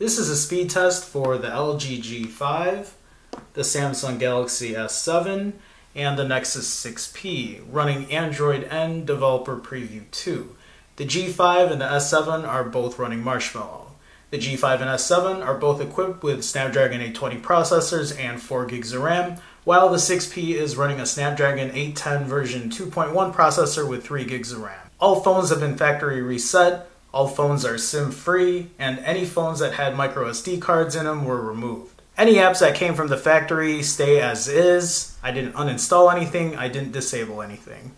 This is a speed test for the LG G5, the Samsung Galaxy S7, and the Nexus 6P, running Android N Developer Preview 2. The G5 and the S7 are both running Marshmallow. The G5 and S7 are both equipped with Snapdragon 820 processors and 4 gigs of RAM, while the 6P is running a Snapdragon 810 version 2.1 processor with 3 gigs of RAM. All phones have been factory reset, all phones are SIM free, and any phones that had micro SD cards in them were removed. Any apps that came from the factory stay as is. I didn't uninstall anything, I didn't disable anything.